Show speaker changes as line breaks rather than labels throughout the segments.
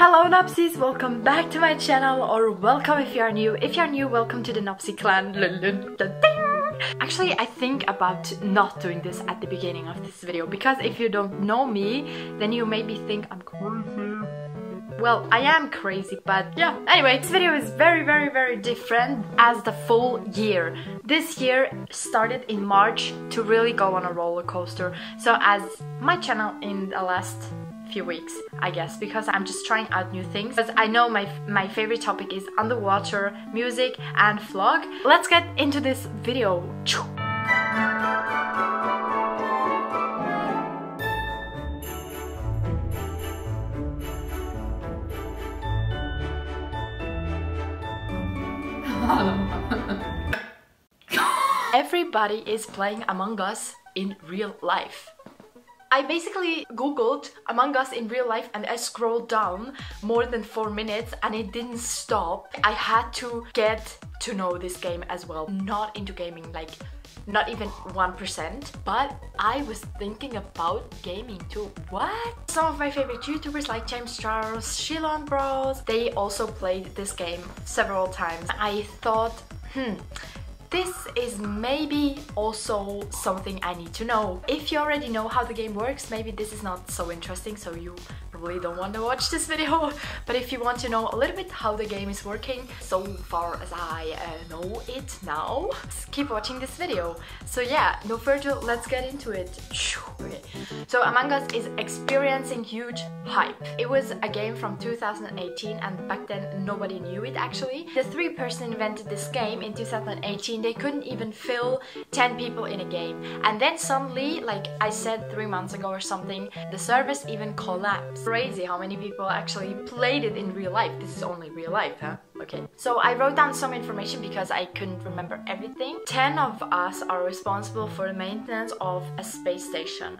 Hello Nobsies, welcome back to my channel or welcome if you are new. If you are new, welcome to the Nobsi clan. Actually, I think about not doing this at the beginning of this video because if you don't know me, then you maybe think I'm crazy. Well, I am crazy, but yeah. Anyway, this video is very, very, very different as the full year. This year started in March to really go on a roller coaster. So as my channel in the last few weeks, I guess, because I'm just trying out new things. Because I know my, my favorite topic is underwater music and vlog. Let's get into this video. Everybody is playing Among Us in real life. I basically googled Among Us in real life and I scrolled down more than 4 minutes and it didn't stop. I had to get to know this game as well. Not into gaming, like not even 1%, but I was thinking about gaming too. What? Some of my favorite YouTubers like James Charles, Shilon Bros, they also played this game several times. I thought, hmm, this is maybe also something I need to know. If you already know how the game works, maybe this is not so interesting, so you probably don't want to watch this video. But if you want to know a little bit how the game is working, so far as I uh, know it now, keep watching this video. So yeah, no further, let's get into it. Okay. So Among Us is experiencing huge hype. It was a game from 2018 and back then nobody knew it actually. The three person invented this game in 2018, they couldn't even fill 10 people in a game. And then suddenly, like I said three months ago or something, the service even collapsed. Crazy how many people actually played it in real life. This is only real life, huh? Okay, so I wrote down some information because I couldn't remember everything. 10 of us are responsible for the maintenance of a space station.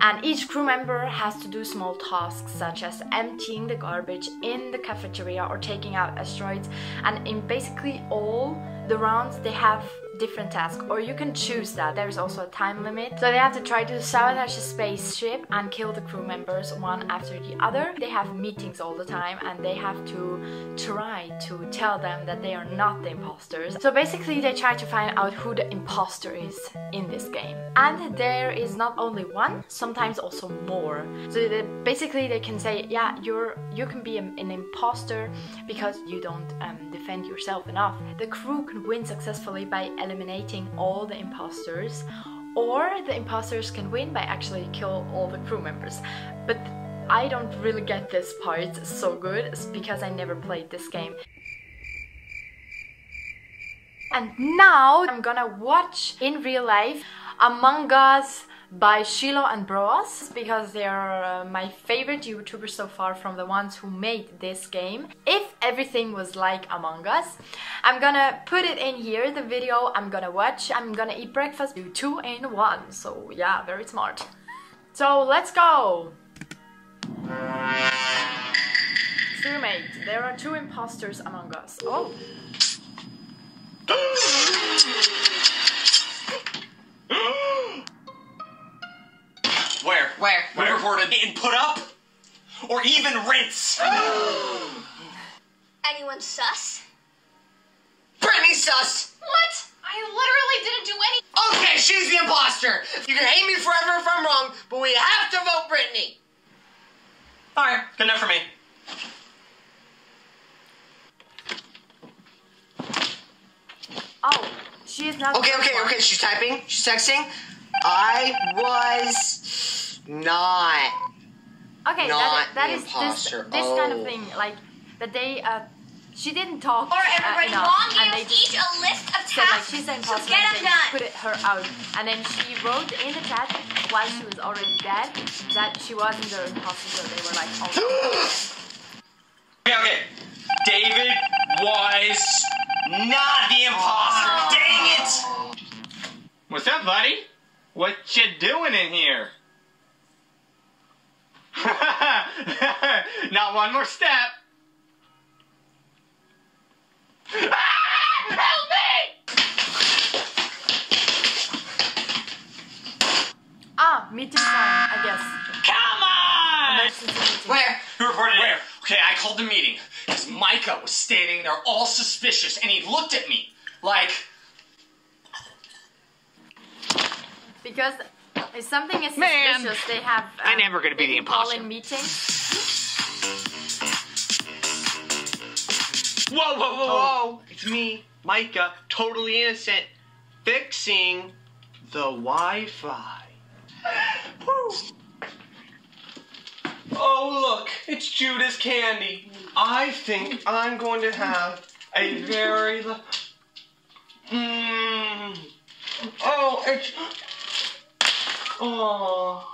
And each crew member has to do small tasks such as emptying the garbage in the cafeteria or taking out asteroids. And in basically all the rounds, they have different task or you can choose that. There is also a time limit. So they have to try to sabotage a spaceship and kill the crew members one after the other. They have meetings all the time and they have to try to tell them that they are not the imposters. So basically they try to find out who the imposter is in this game. And there is not only one sometimes also more. So they, basically they can say yeah you're you can be an, an imposter because you don't um, defend yourself enough. The crew can win successfully by eliminating all the imposters or the imposters can win by actually kill all the crew members. But I don't really get this part so good because I never played this game. And now I'm gonna watch in real life Among Us by Shiloh and Bros because they are uh, my favorite YouTubers so far from the ones who made this game. If everything was like Among Us, I'm gonna put it in here, the video I'm gonna watch, I'm gonna eat breakfast, do two in one. So yeah, very smart. So let's go! Crewmate, there are two imposters among us. Oh!
Where?
Where?
We reported and put up or even rinse.
Anyone sus?
Brittany sus!
What? I literally didn't do any.
Okay, she's the imposter. You can hate me forever if I'm wrong, but we have to vote Brittany.
All right, good enough for me.
Oh, she is not
Okay, okay, okay. She's typing. She's texting. I was not.
Okay,
not
that, that
the
is this,
imposter.
this kind
Oh.
of thing, like that they uh, she didn't talk
Or
uh,
everybody
enough,
long
and they just
each a list of
said like she's an
so get
and
them
they
done.
put it, her out, and then she wrote in the chat while she was already dead that she wasn't the imposter, so they were like, oh,
Okay, okay. David was not the imposter. Dang it!
What's up, buddy? What you doing in here? Not one more step. Ah! Help me!
ah, meeting time, I guess.
Come on!
Where?
Who reported
Where?
it? Okay, I called the meeting because Micah was standing there all suspicious and he looked at me like,
Because if something is
Man,
suspicious, they have. I'm
never gonna be the
can call
imposter.
in meetings.
Whoa, whoa, whoa, whoa! It's me, Micah, totally innocent, fixing the Wi Fi. Oh, look, it's Jude's Candy. I think I'm going to have a very. Lo- mm. Oh, it's. Oh.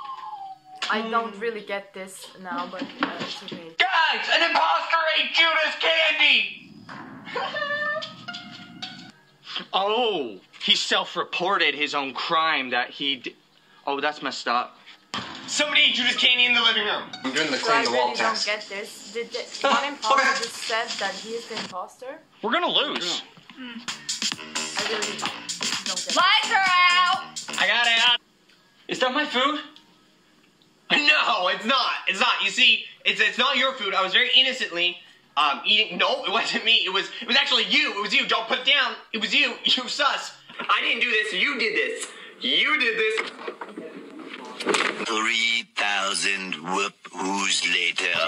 I don't really get this now, but uh, it's okay.
Guys, an imposter ate Jude's Candy! oh, he self reported his own crime that he. D- oh, that's messed up. Somebody ate Jude's Candy in the living room. I'm doing the
So I
clean the wall
really don't get this. Did the, one imposter just said that he is the imposter?
We're gonna lose.
I really don't get it.
Lights are out!
I got it.
Is that my food? No, it's not. It's not. You see, it's it's not your food. I was very innocently um eating. No, it wasn't me. It was it was actually you. It was you. Don't put it down. It was you. You sus. I didn't do this. You did this. You did this.
3,000 whoop who's later.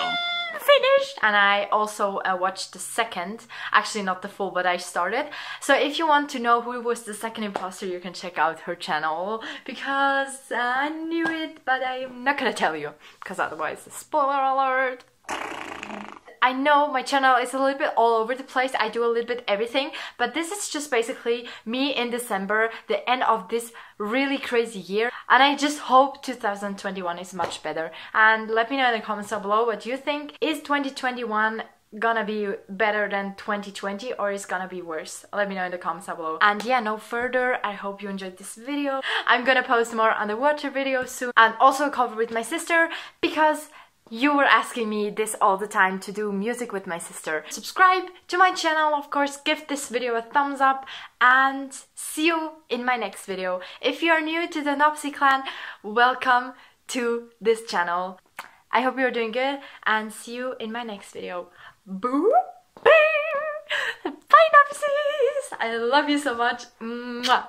Finished and I also uh, watched the second. Actually not the full but I started. So if you want to know who was the second imposter you can check out her channel because uh, I knew it but I'm not gonna tell you because otherwise spoiler alert I know my channel is a little bit all over the place. I do a little bit everything, but this is just basically me in December, the end of this really crazy year. And I just hope 2021 is much better. And let me know in the comments down below what you think. Is 2021 gonna be better than 2020 or is gonna be worse let me know in the comments down below and yeah no further i hope you enjoyed this video i'm gonna post more underwater videos soon and also cover with my sister because you were asking me this all the time to do music with my sister. Subscribe to my channel, of course, give this video a thumbs up, and see you in my next video. If you are new to the Nobsi clan, welcome to this channel. I hope you're doing good, and see you in my next video. Boo! Bye, Nobsies! I love you so much. Mwah.